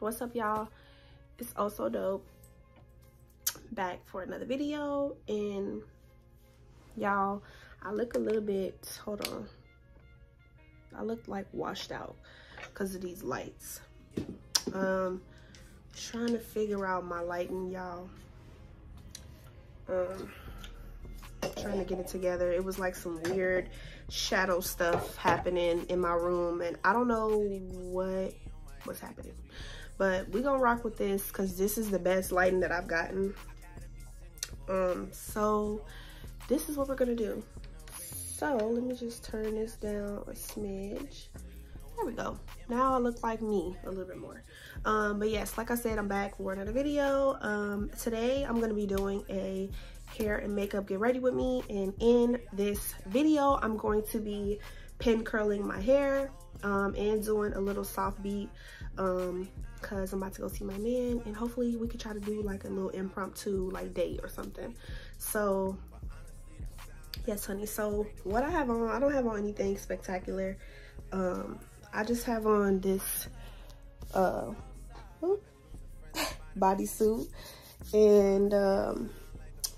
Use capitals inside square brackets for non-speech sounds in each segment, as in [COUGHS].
what's up y'all? It's OhSoDope. Back for another video and y'all i look a little bit hold on. I look like washed out because of these lights. Um trying to figure out my lighting y'all. Um trying to get it together. It was like some weird shadow stuff happening in my room and i don't know what was happening but we gonna rock with this because this is the best lighting that i've gotten. Um so this is what we're gonna do. So let me just turn this down a smidge. There we go. Now i look like me a little bit more. Um but yes like i said i'm back for another video. Um today i'm gonna be doing a hair and makeup get ready with me. And in this video i'm going to be pin curling my hair um and doing a little soft beat um because i'm about to go see my man and hopefully we could try to do like a little impromptu like date or something. So yes honey. So what i have on i don't have on anything spectacular. Um i just have on this uh [LAUGHS] bodysuit and um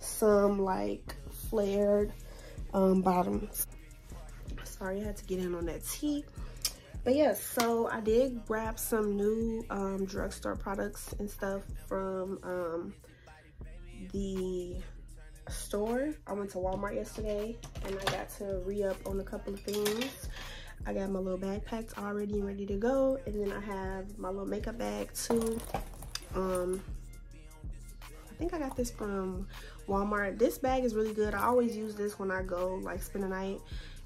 some like flared um bottoms. Sorry i had to get in on that tea but yeah, so i did grab some new um drugstore products and stuff from um the store. I went to walmart yesterday and i got to re-up on a couple of things. I got my little backpacks already ready to go and then i have my little makeup bag too. Um i think i got this from walmart. This bag is really good. I always use this when i go like spend the night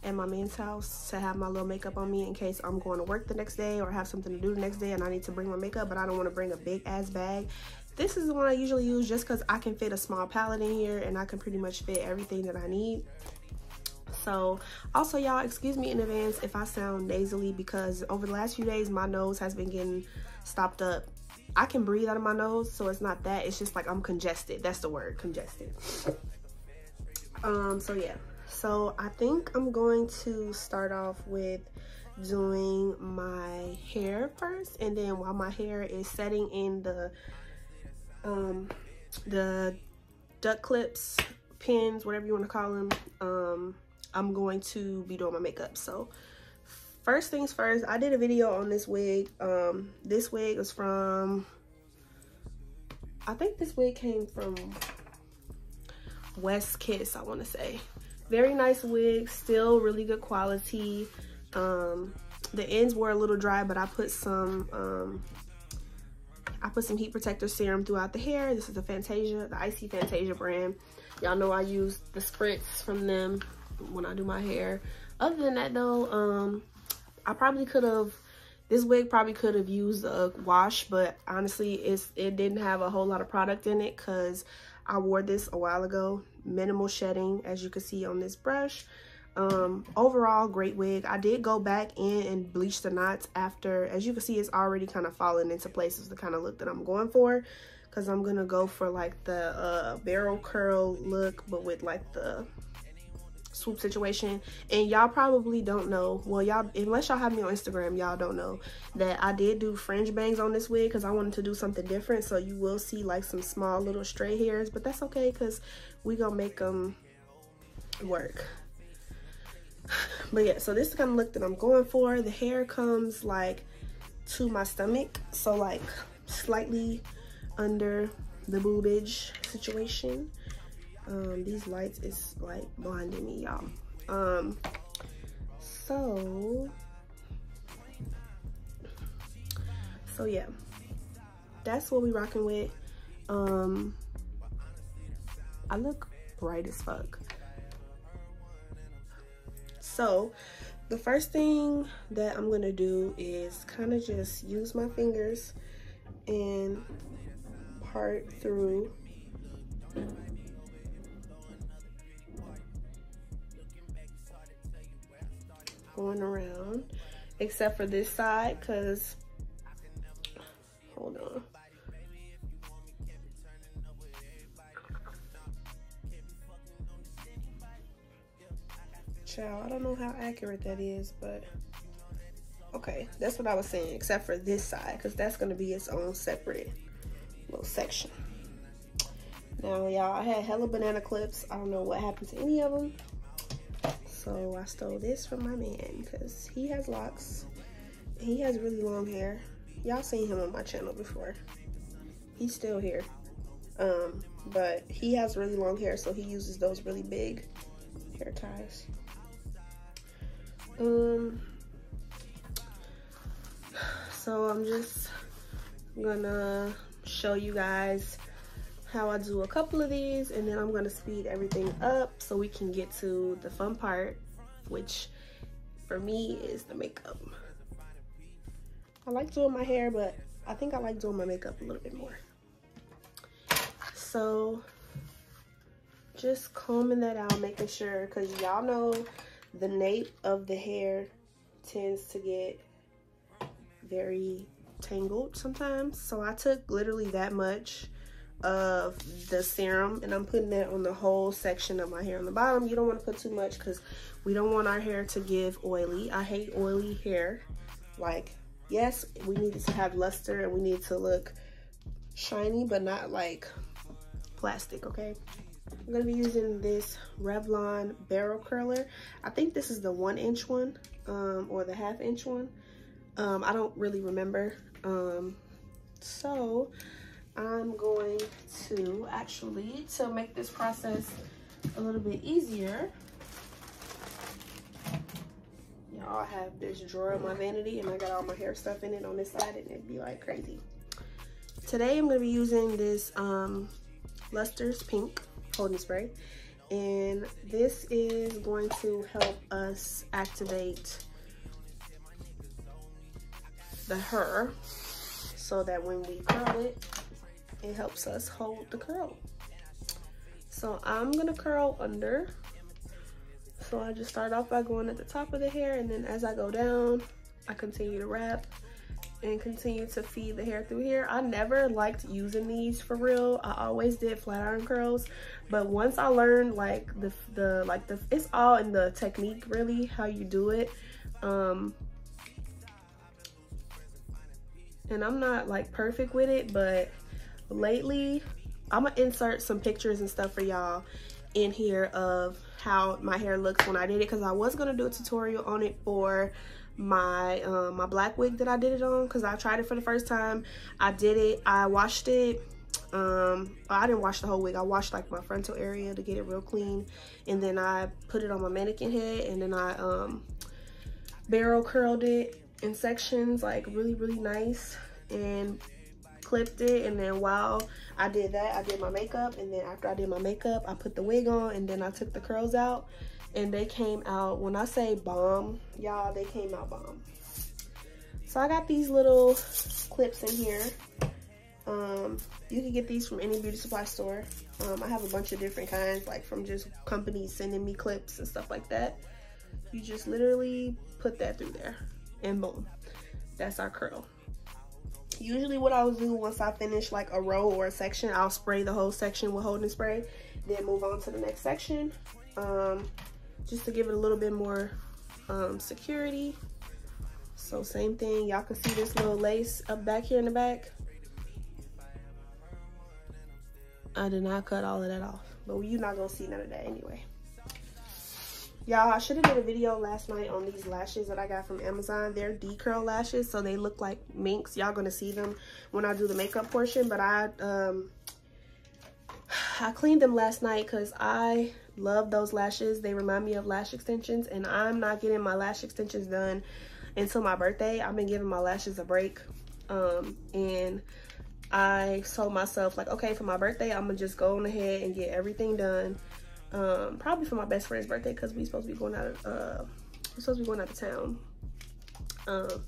at my man's house to have my little makeup on me in case I'm going to work the next day or have something to do the next day and I need to bring my makeup but I don't want to bring a big ass bag. This is the one I usually use just because I can fit a small palette in here and I can pretty much fit everything that I need. So also y'all excuse me in advance if I sound nasally because over the last few days my nose has been getting stopped up. I can breathe out of my nose so it's not that it's just like I'm congested. That's the word congested. Um so yeah so I think I'm going to start off with doing my hair first and then while my hair is setting in the um the duck clips pins whatever you want to call them um i'm going to be doing my makeup. So first things first i did a video on this wig. Um this wig is from i think this wig came from west kiss i want to say very nice wig still really good quality. Um the ends were a little dry but i put some um i put some heat protector serum throughout the hair. This is the fantasia the IC Fantasia brand. Y'all know i use the spritz from them when i do my hair. Other than that though um i probably could have this wig probably could have used a wash but honestly it's it didn't have a whole lot of product in it because I wore this a while ago. Minimal shedding, as you can see on this brush. Um, overall, great wig. I did go back in and bleach the knots after, as you can see, it's already kind of falling into place. places the kind of look that I'm going for. Because I'm going to go for like the uh, barrel curl look, but with like the swoop situation. And y'all probably don't know. Well y'all unless y'all have me on instagram y'all don't know that i did do fringe bangs on this wig because i wanted to do something different. So you will see like some small little stray hairs but that's okay because we gonna make them work. [SIGHS] But yeah so this is kind of look that i'm going for. The hair comes like to my stomach. So like slightly under the boobage situation um these lights is like blinding me y'all. Um so so yeah. That's what we rocking with. Um i look bright as fuck. So the first thing that i'm gonna do is kind of just use my fingers and part through going around except for this side because hold on child i don't know how accurate that is but Okay, that's what I was saying, except for this side, because that's going to be its own separate little section. Now, y'all, I had hella banana clips. I don't know what happened to any of them. So I stole this from my man because he has locks. He has really long hair. Y'all seen him on my channel before. He's still here. Um, but he has really long hair, so he uses those really big hair ties. Um, so I'm just gonna show you guys how I do a couple of these and then I'm gonna speed everything up so we can get to the fun part, which for me is the makeup. I like doing my hair, but I think I like doing my makeup a little bit more. So just combing that out, making sure, cause y'all know the nape of the hair tends to get very tangled sometimes. So I took literally that much of the serum and I'm putting that on the whole section of my hair on the bottom. You don't want to put too much because we don't want our hair to give oily. I hate oily hair. Like, yes, we need to have luster and we need to look shiny, but not like plastic, okay? I'm gonna be using this Revlon Barrel Curler. I think this is the one inch one um, or the half inch one. Um, I don't really remember. Um, so I'm going to actually, to make this process a little bit easier, y'all have this drawer in my vanity and I got all my hair stuff in it on this side and it'd be like crazy. Today I'm gonna be using this um, Luster's Pink holding spray and this is going to help us activate the hair so that when we curl it, it helps us hold the curl. So I'm gonna curl under. So I just start off by going at the top of the hair and then as I go down, I continue to wrap and continue to feed the hair through here. I never liked using these for real. I always did flat iron curls, but once I learned like the the like the it's all in the technique really how you do it. Um and I'm not like perfect with it, but lately I'm gonna insert some pictures and stuff for y'all in here of how my hair looks when I did it because I was gonna do a tutorial on it for my um, my black wig that I did it on because I tried it for the first time. I did it, I washed it. Um, I didn't wash the whole wig. I washed like my frontal area to get it real clean. And then I put it on my mannequin head and then I um, barrel curled it in sections like really, really nice and clipped it. And then while I did that, I did my makeup. And then after I did my makeup, I put the wig on and then I took the curls out and they came out, when I say bomb, y'all, they came out bomb. So I got these little clips in here. Um, you can get these from any beauty supply store. Um, I have a bunch of different kinds, like from just companies sending me clips and stuff like that. You just literally put that through there and boom, that's our curl. Usually what I'll do once I finish like a row or a section, I'll spray the whole section with holding spray, then move on to the next section. Um, just to give it a little bit more um, security. So same thing, y'all can see this little lace up back here in the back. I did not cut all of that off, but you're not gonna see none of that anyway. Y'all, I should have did a video last night on these lashes that I got from Amazon. They're D-curl lashes, so they look like minks. Y'all gonna see them when I do the makeup portion, but I um [SIGHS] I cleaned them last night because I love those lashes. They remind me of lash extensions and I'm not getting my lash extensions done until my birthday. I've been giving my lashes a break. Um, and I told myself like, okay, for my birthday, I'm gonna just go on ahead and get everything done. Um, probably for my best friend's birthday because we supposed to be going out of, uh, we're supposed to be going out of town. Um,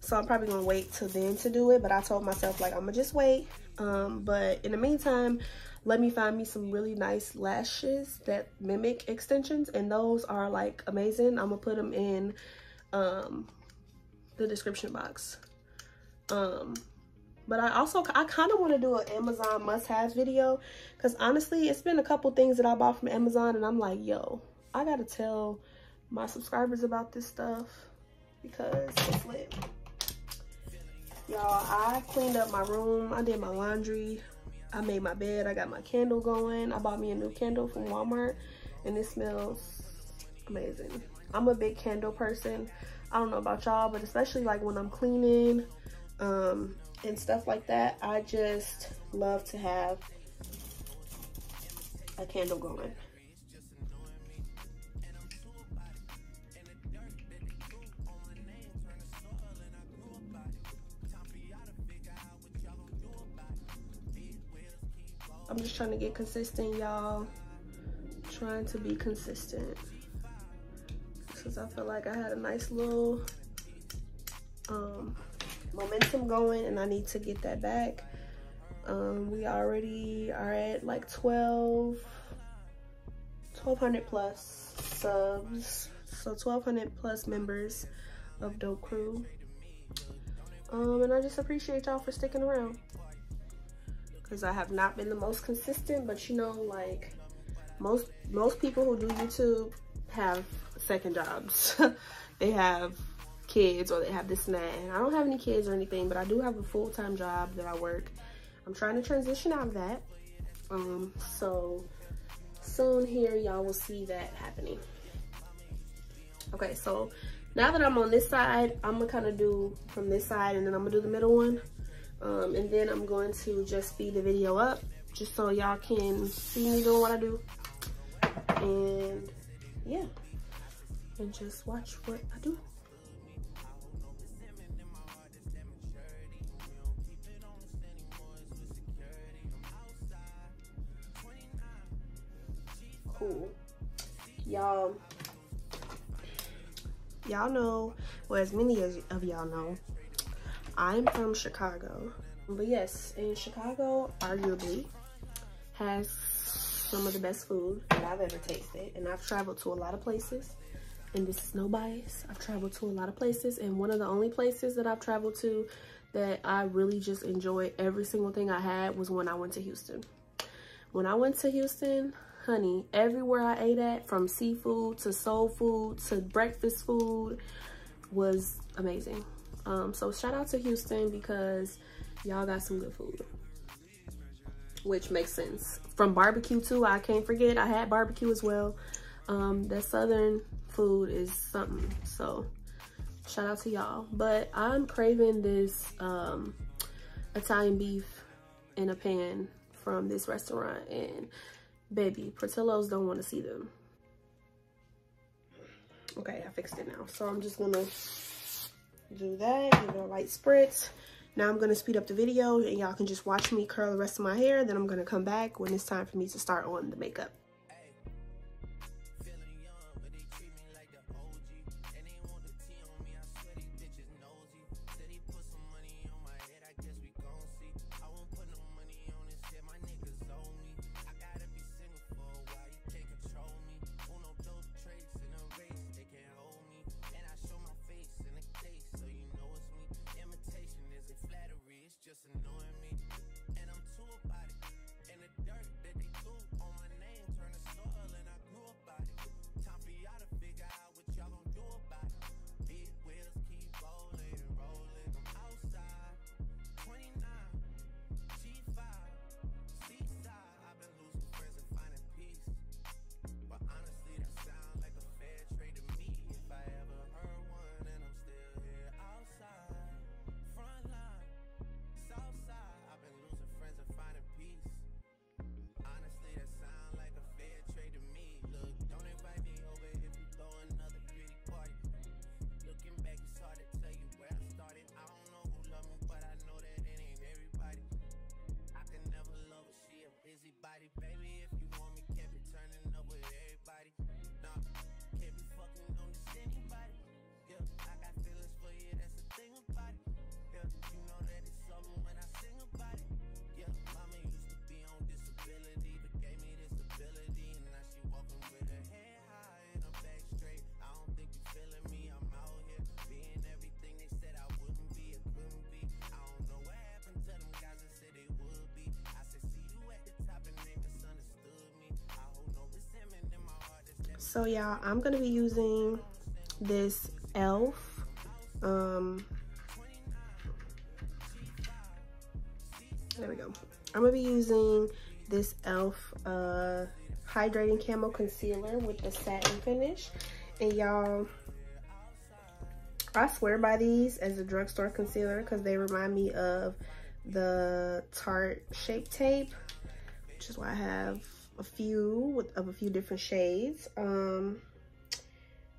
so I'm probably gonna wait till then to do it. But I told myself like, I'm gonna just wait. Um, but in the meantime, let me find me some really nice lashes that mimic extensions and those are like amazing i'm gonna put them in um the description box um but i also i kind of want to do an amazon must-have video because honestly it's been a couple things that i bought from amazon and i'm like yo i gotta tell my subscribers about this stuff because it's lit. Y'all, I cleaned up my room. I did my laundry. I made my bed. I got my candle going. I bought me a new candle from Walmart and it smells amazing. I'm a big candle person. I don't know about y'all, but especially like when I'm cleaning um, and stuff like that, I just love to have a candle going. I'm just trying to get consistent, y'all. Trying to be consistent. Because I feel like I had a nice little um, momentum going and I need to get that back. Um, we already are at like 12, 1200 plus subs. So 1200 plus members of Dope Crew. Um, and I just appreciate y'all for sticking around because I have not been the most consistent, but you know, like most most people who do YouTube have second jobs. [LAUGHS] they have kids or they have this and that. And I don't have any kids or anything, but I do have a full-time job that I work. I'm trying to transition out of that. Um, so soon here, y'all will see that happening. Okay, so now that I'm on this side, I'm gonna kind of do from this side and then I'm gonna do the middle one. Um, and then I'm going to just speed the video up just so y'all can see me doing what I do. And yeah, and just watch what I do. Cool. Y'all, y'all know, well, as many as of y'all know, I'm from Chicago. But yes, in Chicago, arguably, has some of the best food that I've ever tasted. And I've traveled to a lot of places. And this is no bias. I've traveled to a lot of places. And one of the only places that I've traveled to that I really just enjoyed every single thing I had was when I went to Houston. When I went to Houston, honey, everywhere I ate at, from seafood to soul food to breakfast food, was amazing. Um, so shout out to Houston because y'all got some good food. Which makes sense. From barbecue too, I can't forget I had barbecue as well. Um, that southern food is something. So shout out to y'all. But I'm craving this um, Italian beef in a pan from this restaurant and baby, Portillo's don't want to see them. Okay, I fixed it now. So I'm just gonna do that, give it a light spritz. Now I'm gonna speed up the video and y'all can just watch me curl the rest of my hair. Then I'm gonna come back when it's time for me to start on the makeup. So y'all, I'm gonna be using this e.l.f. Um, there we go. I'm gonna be using this e.l.f. Uh, hydrating camo concealer with the satin finish. And y'all, I swear by these as a drugstore concealer because they remind me of the Tarte Shape Tape, which is why I have a few with, of a few different shades. Um,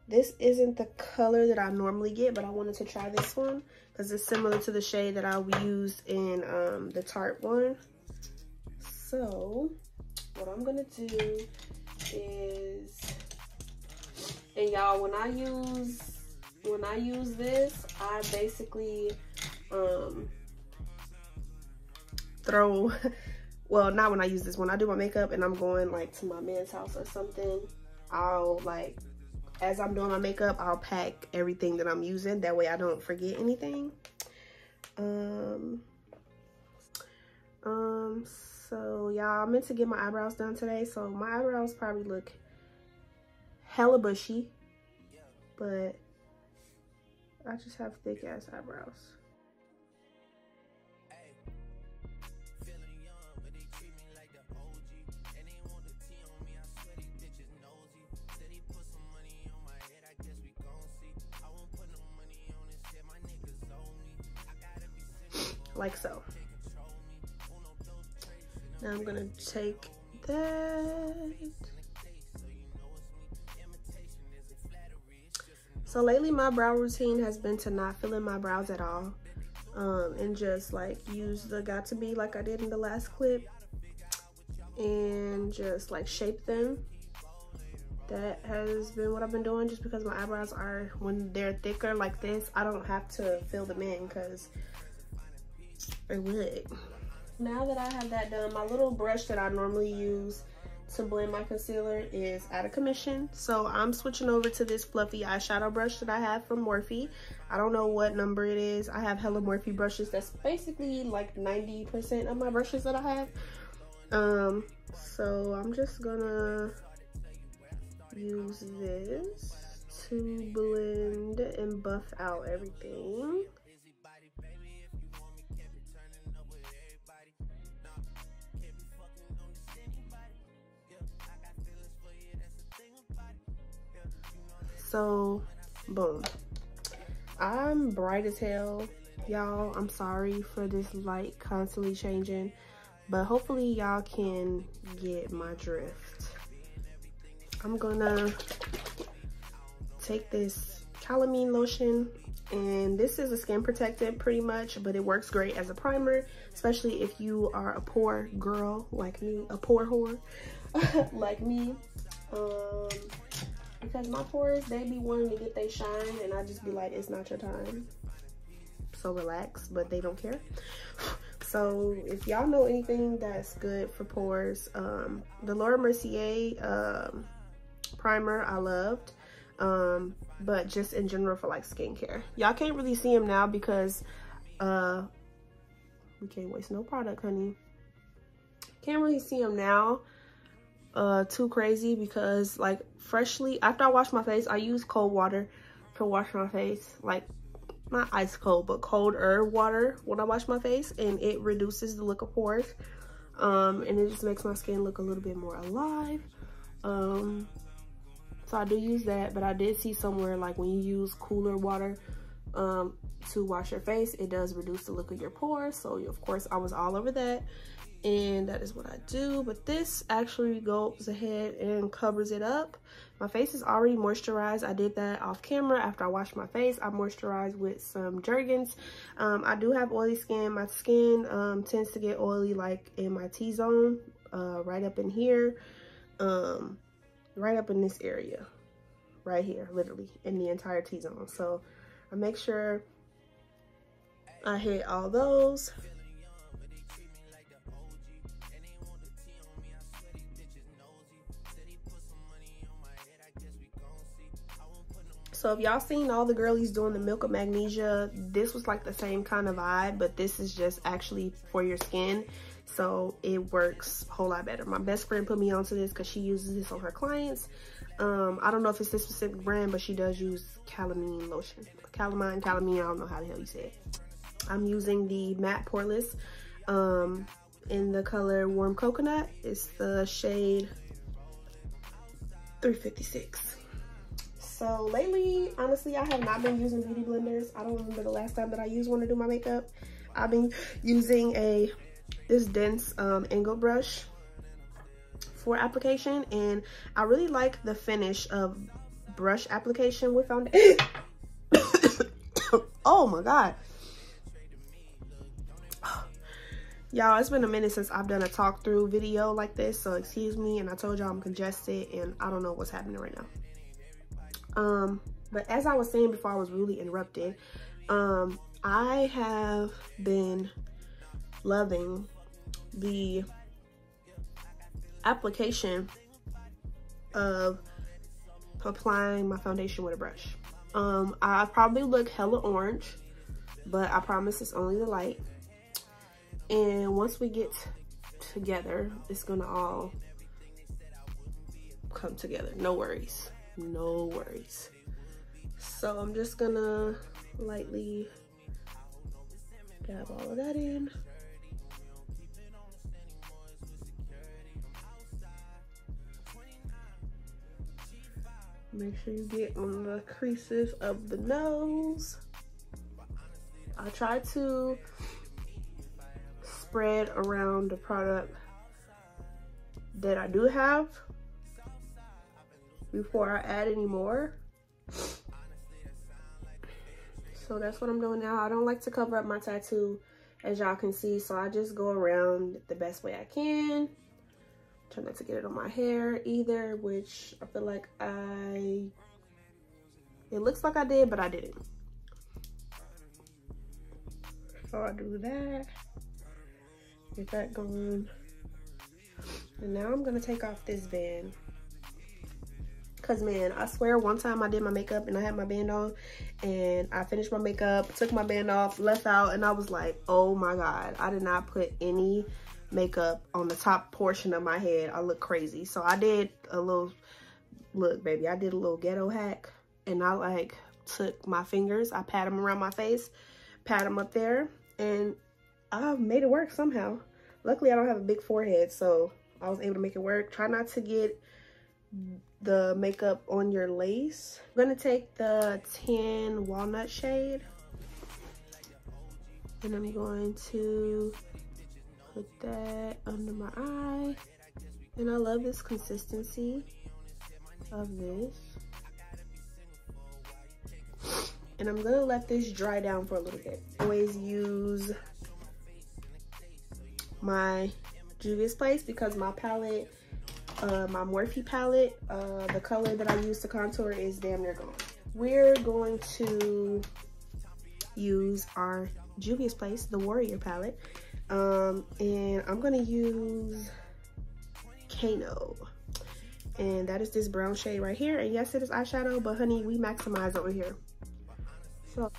this isn't the color that I normally get, but I wanted to try this one because it's similar to the shade that I'll use in um, the Tarte one. So what I'm gonna do is, and y'all, when I use when I use this, I basically um, throw, well, not when I use this, when I do my makeup and I'm going like to my man's house or something, I'll like, as I'm doing my makeup, I'll pack everything that I'm using. That way I don't forget anything. Um, um, so y'all, I meant to get my eyebrows done today. So my eyebrows probably look hella bushy, but I just have thick ass eyebrows. Like so. Now I'm gonna take that. So lately my brow routine has been to not fill in my brows at all. Um, and just like use the got to be like I did in the last clip and just like shape them. That has been what I've been doing just because my eyebrows are, when they're thicker like this, I don't have to fill them in because Now that I have that done, my little brush that I normally use to blend my concealer is out of commission. So I'm switching over to this fluffy eyeshadow brush that I have from Morphe. I don't know what number it is. I have hella Morphe brushes. That's basically like 90% of my brushes that I have. Um, so I'm just gonna use this to blend and buff out everything. So, boom. I'm bright as hell. Y'all, I'm sorry for this light constantly changing. But hopefully y'all can get my drift. I'm gonna take this calamine lotion and this is a skin protectant pretty much but it works great as a primer especially if you are a poor girl like me a poor whore [LAUGHS] like me um because my pores they be wanting to get they shine and I just be like it's not your time. So relax but they don't care. [SIGHS] So if y'all know anything that's good for pores um the Laura Mercier um primer I loved um but just in general for like skincare. Y'all can't really see them now because uh we can't waste no product honey. Can't really see them now uh too crazy because like freshly after I wash my face I use cold water to wash my face. Like not ice cold but cold herb water when I wash my face and it reduces the look of pores um and it just makes my skin look a little bit more alive. Um so I do use that but I did see somewhere like when you use cooler water um to wash your face it does reduce the look of your pores. So of course I was all over that and that is what I do. But this actually goes ahead and covers it up. My face is already moisturized. I did that off camera. After I washed my face I moisturized with some Jergens. Um, I do have oily skin. My skin um, tends to get oily like in my T-zone uh, right up in here um, right up in this area right here literally in the entire T-zone. So I make sure I hit all those So if y'all seen all the girlies doing the Milk of Magnesia, this was like the same kind of vibe, but this is just actually for your skin. So it works a whole lot better. My best friend put me onto this because she uses this on her clients. Um, I don't know if it's this specific brand, but she does use calamine lotion. Calamine, calamine, I don't know how the hell you say it. I'm using the matte poreless um, in the color Warm Coconut. It's the shade 356. So lately, honestly, I have not been using beauty blenders. I don't remember the last time that I used one to do my makeup. I've been using a this dense um, angle brush for application and I really like the finish of brush application with foundation. [COUGHS] oh my God. Y'all, it's been a minute since I've done a talk through video like this, so excuse me. And I told y'all I'm congested and I don't know what's happening right now. Um, but as I was saying before I was really interrupted, um, I have been loving the application of applying my foundation with a brush. Um, I probably look hella orange, but I promise it's only the light. And once we get together, it's gonna all come together. No worries, no worries. So I'm just gonna lightly dab all of that in. Make sure you get on the creases of the nose. I try to spread around the product that I do have before I add any more. So that's what I'm doing now. I don't like to cover up my tattoo as y'all can see. So I just go around the best way I can. Try not to get it on my hair either, which I feel like I, it looks like I did, but I didn't. So I do that, get that going. And now I'm gonna take off this band. Cause man, I swear one time I did my makeup and I had my band on and I finished my makeup, took my band off, left out, and I was like, oh my God, I did not put any makeup on the top portion of my head. I look crazy. So I did a little, look baby, I did a little ghetto hack and I like took my fingers, I pat them around my face, pat them up there and I made it work somehow. Luckily I don't have a big forehead so I was able to make it work. Try not to get the makeup on your lace. I'm gonna take the tan walnut shade and I'm going to put that under my eye. And I love this consistency of this. And I'm gonna let this dry down for a little bit. Always use my Juvia's Place because my palette, uh, my Morphe palette, uh, the color that I use to contour is damn near gone. We're going to use our Juvia's Place, the Warrior palette. Um, and I'm gonna use Kano. And that is this brown shade right here. And yes, it is eyeshadow, but honey, we maximize over here. So.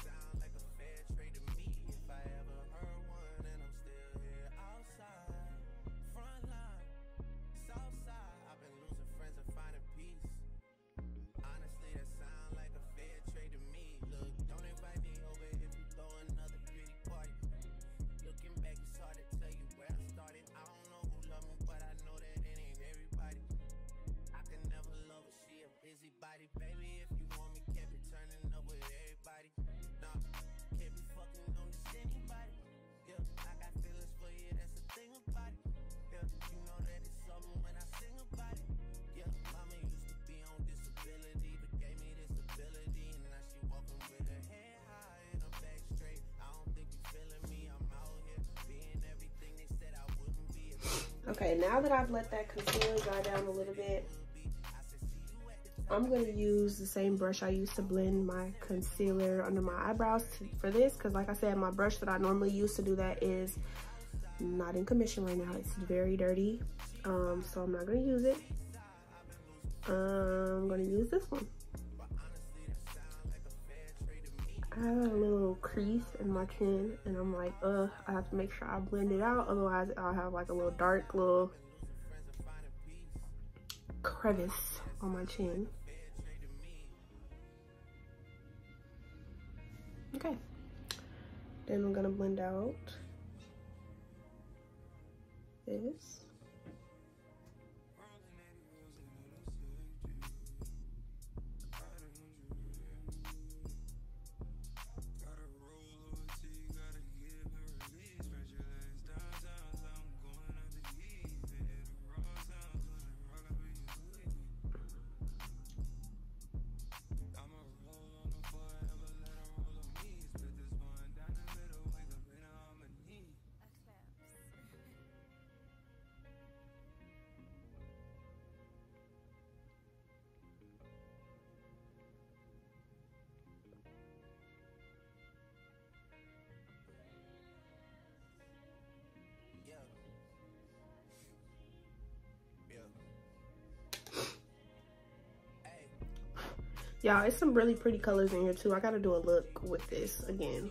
Okay, now that I've let that concealer dry down a little bit, I'm going to use the same brush I used to blend my concealer under my eyebrows for this. Because like I said, my brush that I normally use to do that is not in commission right now. It's very dirty. Um, so I'm not going to use it. I'm going to use this one. I have a little crease in my chin and I'm like, uh, I have to make sure I blend it out. Otherwise I'll have like a little dark little crevice on my chin. Okay. Then I'm gonna blend out this. Y'all, it's some really pretty colors in here too. I gotta do a look with this again.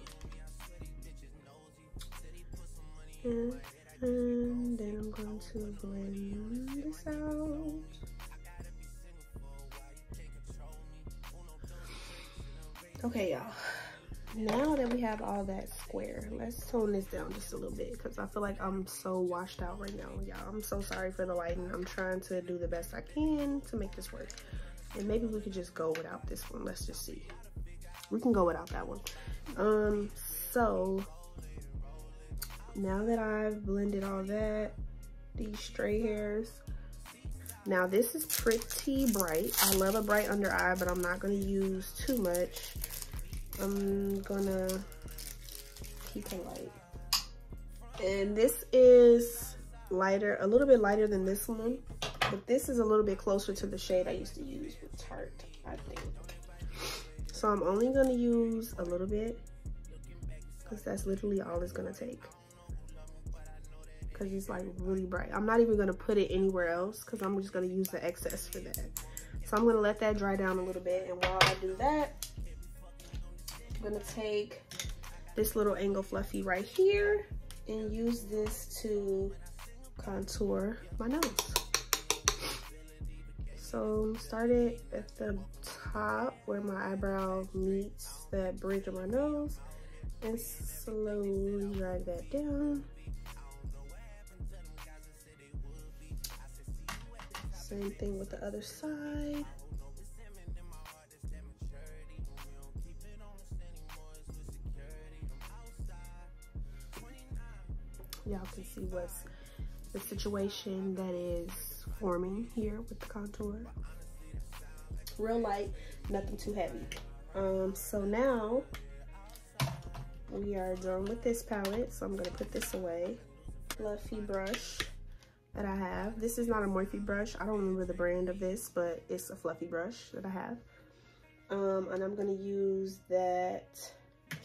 And, then I'm going to blend this out. Okay, y'all. Now that we have all that square, let's tone this down just a little bit because I feel like I'm so washed out right now, y'all. I'm so sorry for the lighting. I'm trying to do the best I can to make this work. And maybe we could just go without this one. Let's just see. We can go without that one. Um, so now that I've blended all that, these stray hairs. Now this is pretty bright. I love a bright under eye, but I'm not gonna use too much. I'm gonna keep it light. And this is lighter, a little bit lighter than this one. But this is a little bit closer to the shade I used to use with Tarte, I think. So I'm only gonna use a little bit because that's literally all it's gonna take. Because it's like really bright. I'm not even gonna put it anywhere else because I'm just gonna use the excess for that. So I'm gonna let that dry down a little bit. And while I do that, I'm gonna take this little angle fluffy right here and use this to contour my nose. So start it at the top where my eyebrow meets that bridge of my nose and slowly drag that down. Same thing with the other side. Y'all can see what's the situation that is forming here with the contour. Real light, nothing too heavy. Um, so now we are done with this palette. So I'm gonna put this away. Fluffy brush that I have. This is not a Morphe brush. I don't remember the brand of this, but it's a fluffy brush that I have. Um, and I'm gonna use that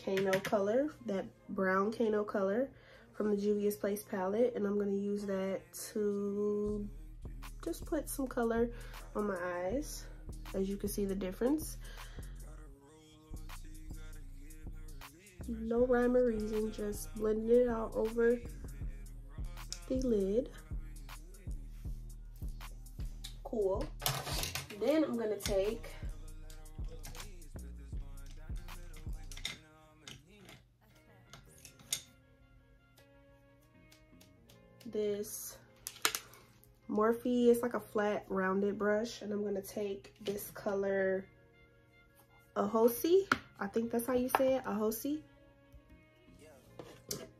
Kano color, that brown Kano color from the Juvia's Place palette. And I'm gonna use that to just put some color on my eyes as you can see the difference. No rhyme or reason just blending it out over the lid. Cool. Then I'm gonna take this Morphe, it's like a flat rounded brush and I'm gonna take this color Ahosi. I think that's how you say it, Ahosi.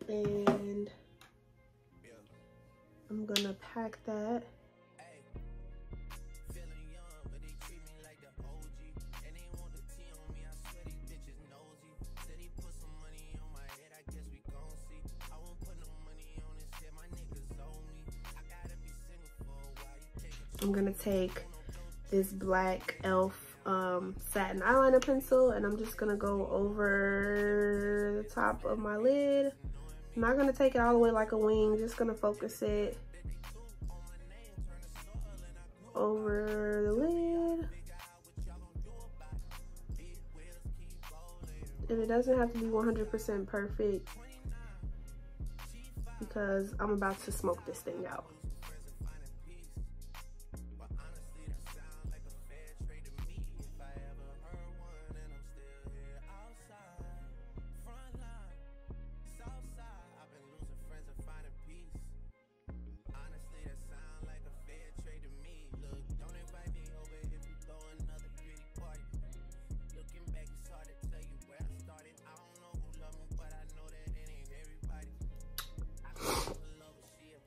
And I'm gonna pack that I'm gonna take this black e.l.f. Um, satin eyeliner pencil and I'm just gonna go over the top of my lid. I'm not gonna take it all the way like a wing, just gonna focus it over the lid. And it doesn't have to be 100% perfect because I'm about to smoke this thing out.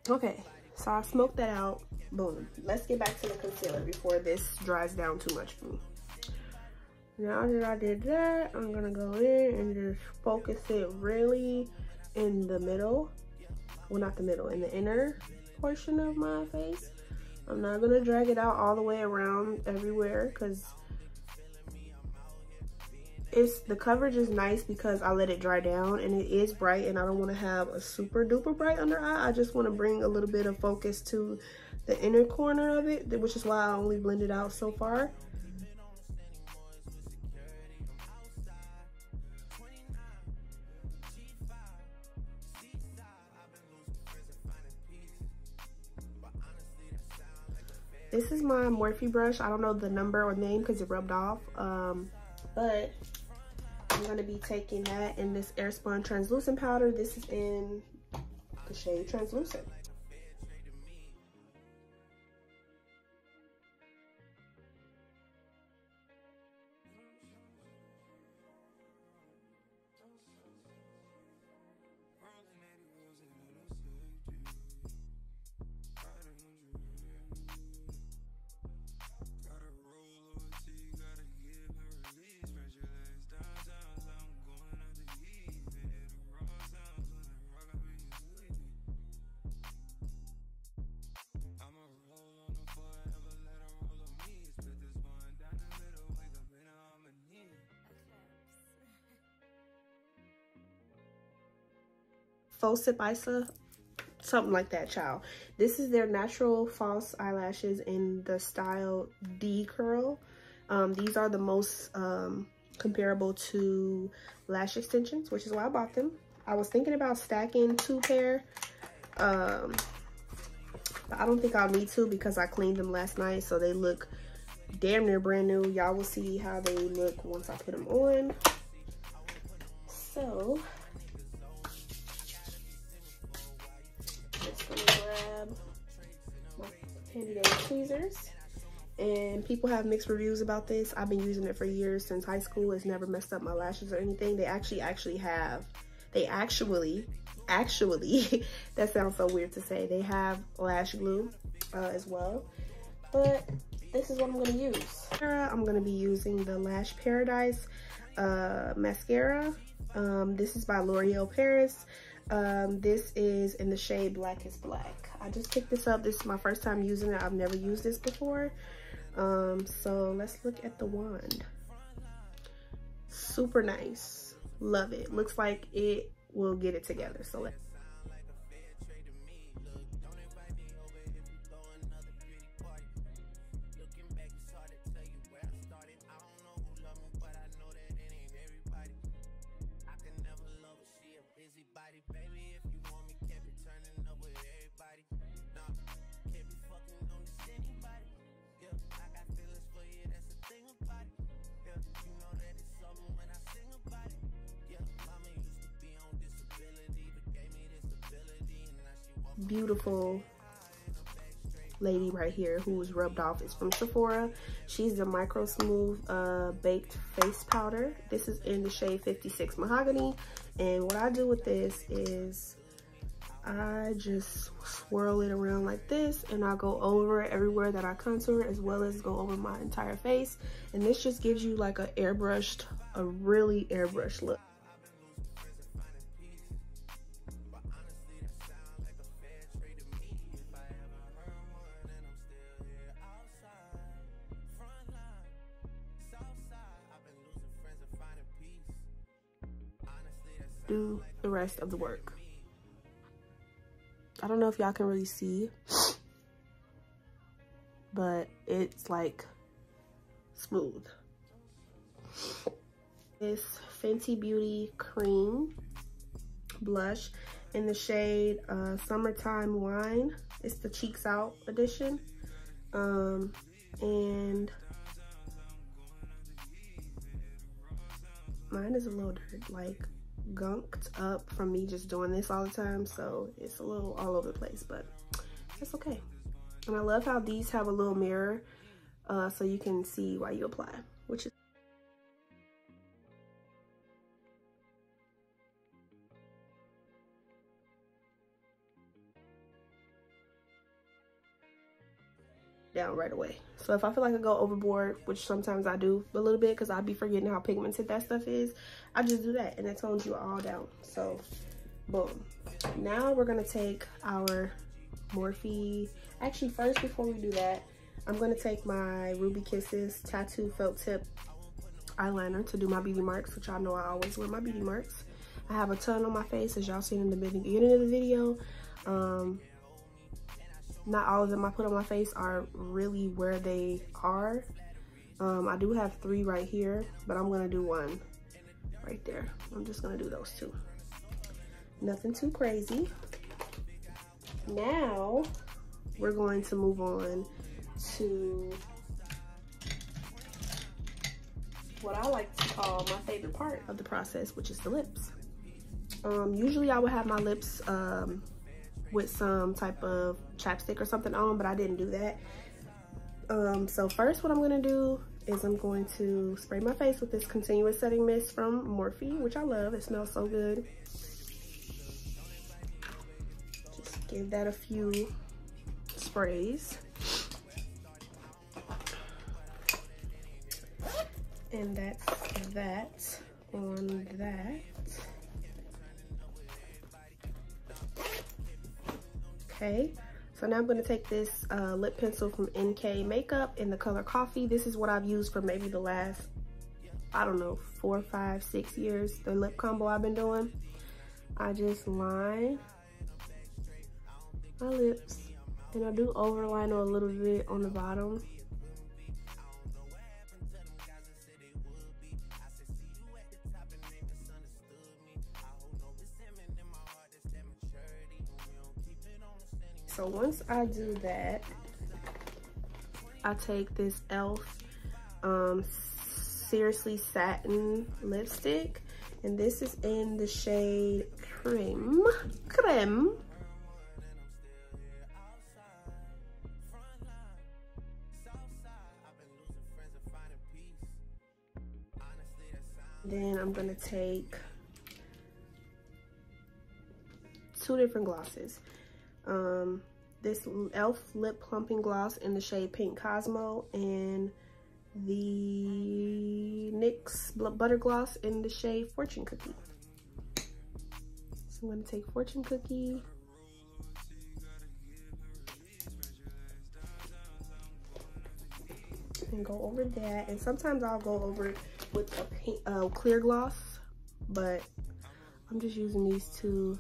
Okay, so I smoked that out. Boom. Let's get back to the concealer before this dries down too much for me. Now that I did that, I'm gonna go in and just focus it really in the middle. Well, not the middle, in the inner portion of my face. I'm not gonna drag it out all the way around everywhere because it's the coverage is nice because I let it dry down and it is bright and I don't want to have a super duper bright under eye. I just want to bring a little bit of focus to the inner corner of it, which is why I only blended out so far. This is my Morphe brush. I don't know the number or name because it rubbed off. Um, but I'm going to be taking that in this Airspun translucent powder. This is in the shade translucent. Faux Isa, something like that, child. This is their natural false eyelashes in the style D curl. Um, these are the most um, comparable to lash extensions, which is why I bought them. I was thinking about stacking two pair, um, but I don't think I'll need to because I cleaned them last night, so they look damn near brand new. Y'all will see how they look once I put them on. So Handy Dandy Tweezers. And people have mixed reviews about this. I've been using it for years since high school. It's never messed up my lashes or anything. They actually, actually have, they actually, actually, [LAUGHS] that sounds so weird to say. They have lash glue uh, as well. But this is what I'm gonna use. I'm gonna be using the Lash Paradise uh, mascara. Um, this is by L'Oreal Paris. Um, this is in the shade Black is Black. I just picked this up. This is my first time using it. I've never used this before. Um, so let's look at the wand. Super nice. Love it. Looks like it will get it together. So let's beautiful lady right here who was rubbed off is from Sephora. She's the Micro Smooth uh, Baked Face Powder. This is in the shade 56 Mahogany. And what I do with this is I just swirl it around like this and I go over everywhere that I contour as well as go over my entire face. And this just gives you like a airbrushed, a really airbrushed look. Do the rest of the work. I don't know if y'all can really see, but it's like smooth. This Fenty Beauty Cream blush in the shade uh, Summertime Wine. It's the Cheeks Out edition. Um, and mine is a little dirt, like gunked up from me just doing this all the time. So it's a little all over the place, but it's okay. And I love how these have a little mirror uh, so you can see while you apply, which is down right away. So if I feel like I go overboard, which sometimes I do a little bit because I be forgetting how pigmented that stuff is, I just do that and it tones you all down. So boom. Now we're gonna take our Morphe. Actually, first before we do that, I'm gonna take my Ruby Kisses Tattoo Felt Tip eyeliner to do my beauty marks, which y'all know I always wear my beauty marks. I have a ton on my face, as y'all seen in the beginning of the video. Um, not all of them I put on my face are really where they are. Um, I do have three right here, but I'm gonna do one right there. I'm just gonna do those two. Nothing too crazy. Now, we're going to move on to what I like to call my favorite part of the process, which is the lips. Um, usually I would have my lips um, with some type of chapstick or something on, but I didn't do that. Um, so first what I'm gonna do is I'm going to spray my face with this continuous setting mist from Morphe, which I love. It smells so good. Just give that a few sprays. And that's that on that. Okay, so now I'm gonna take this uh, lip pencil from NK Makeup in the color Coffee. This is what I've used for maybe the last, I don't know, four, five, six years, the lip combo I've been doing. I just line my lips and I do overline a little bit on the bottom So once I do that, I take this e.l.f. Um, Seriously Satin lipstick. And this is in the shade Creme. Creme. Then I'm gonna take two different glosses. Um, this e.l.f. Lip Plumping Gloss in the shade Pink Cosmo and the NYX Butter Gloss in the shade Fortune Cookie. So I'm going to take Fortune Cookie. And go over that. And sometimes I'll go over it with a uh, clear gloss. But I'm just using these two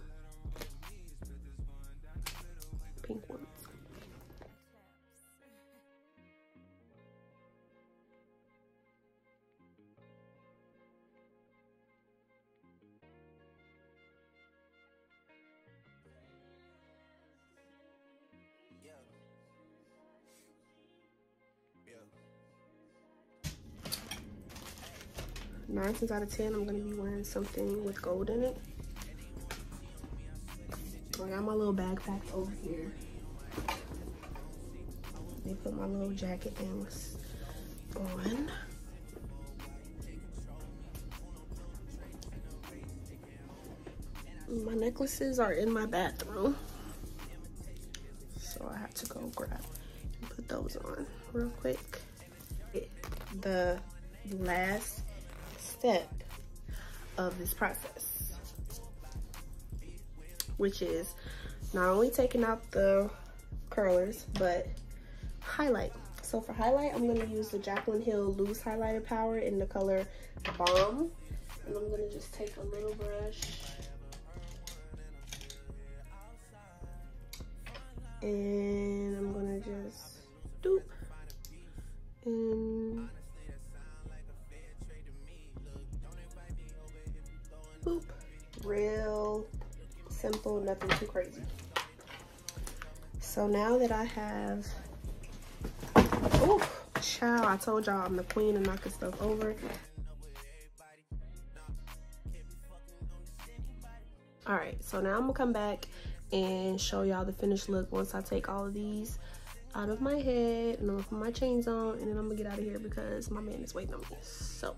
Out of ten, I'm gonna be wearing something with gold in it. I got my little backpack over here. They put my little jacket things on. My necklaces are in my bathroom. So I have to go grab and put those on real quick. The last step of this process which is not only taking out the curlers, but highlight. So for highlight, I'm gonna use the Jaclyn Hill Loose Highlighter Power in the color Bomb. And I'm gonna just take a little brush and I'm gonna just doop and boop real simple, nothing too crazy. So now that I have, oh, child, I told y'all I'm the queen of knocking stuff over. All right, so now I'm gonna come back and show y'all the finished look once I take all of these out of my head and I'm gonna put my chains on and then I'm gonna get out of here because my man is waiting on me. So.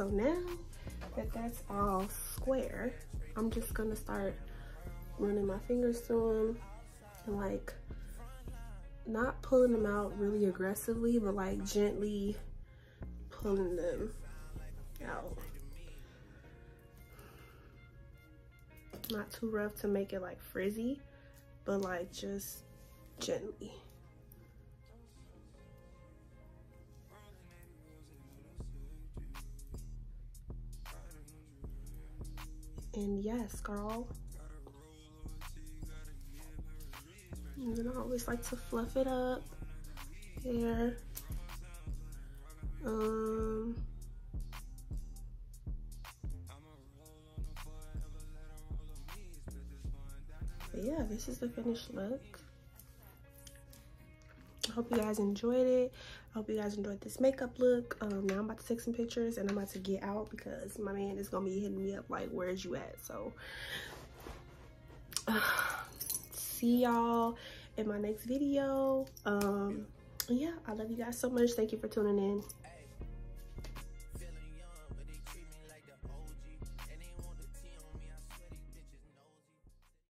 So now that that's all square, I'm just gonna start running my fingers through them and like not pulling them out really aggressively, but like gently pulling them out. Not too rough to make it like frizzy, but like just gently. And yes, girl. And then I always like to fluff it up there. Um, yeah, this is the finished look. I hope you guys enjoyed it. I hope you guys enjoyed this makeup look. Um, now I'm about to take some pictures and I'm about to get out because my man is gonna be hitting me up like, where's you at? So, uh, [SIGHS] see y'all in my next video. Um, yeah, I love you guys so much. Thank you for tuning in.